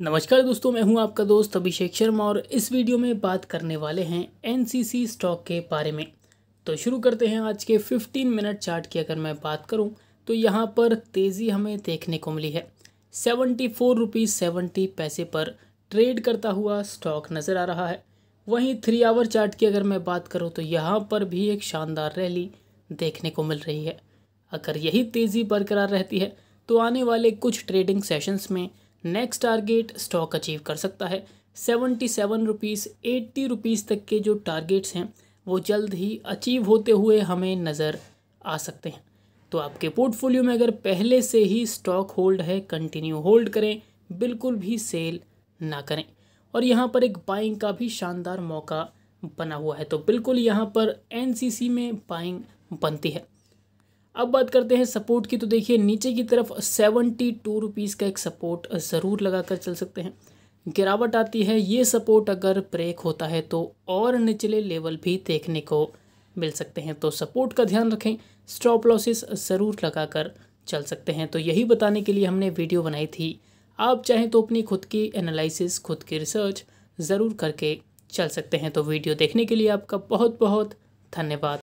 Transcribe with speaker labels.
Speaker 1: नमस्कार दोस्तों, मैं हूँ आपका दोस्त अभिषेक शर्मा और इस वीडियो में बात करने वाले हैं एनसीसी स्टॉक के बारे में। तो शुरू करते हैं आज के 15 मिनट चार्ट की अगर मैं बात करूँ तो यहाँ पर तेज़ी हमें देखने को मिली है। सेवेंटी फोर रुपीज़ सेवेंटी पैसे पर ट्रेड करता हुआ स्टॉक नज़र आ रहा है। वहीं थ्री आवर चार्ट की अगर मैं बात करूँ तो यहाँ पर भी एक शानदार रैली देखने को मिल रही है। अगर यही तेज़ी बरकरार रहती है तो आने वाले कुछ ट्रेडिंग सेशंस में नेक्स्ट टारगेट स्टॉक अचीव कर सकता है। Seventy seven rupees eighty rupees तक के जो टारगेट्स हैं, वो जल्द ही अचीव होते हुए हमें नज़र आ सकते हैं। तो आपके पोर्टफोलियो में अगर पहले से ही स्टॉक होल्ड है कंटिन्यू होल्ड करें, बिल्कुल भी सेल ना करें। और यहाँ पर एक बाइंग का भी शानदार मौका बना हुआ है। तो बिल्कुल यहाँ पर एनसीसी में बाइंग बनती है। अब बात करते हैं सपोर्ट की। तो देखिए, नीचे की तरफ़ सेवेंटी टू रुपीज़ का एक सपोर्ट ज़रूर लगा कर चल सकते हैं। गिरावट आती है, ये सपोर्ट अगर ब्रेक होता है तो और निचले लेवल भी देखने को मिल सकते हैं। तो सपोर्ट का ध्यान रखें, स्टॉप लॉसेस ज़रूर लगा कर चल सकते हैं। तो यही बताने के लिए हमने वीडियो बनाई थी। आप चाहें तो अपनी खुद की एनालिसिस खुद की रिसर्च ज़रूर करके चल सकते हैं। तो वीडियो देखने के लिए आपका बहुत बहुत धन्यवाद।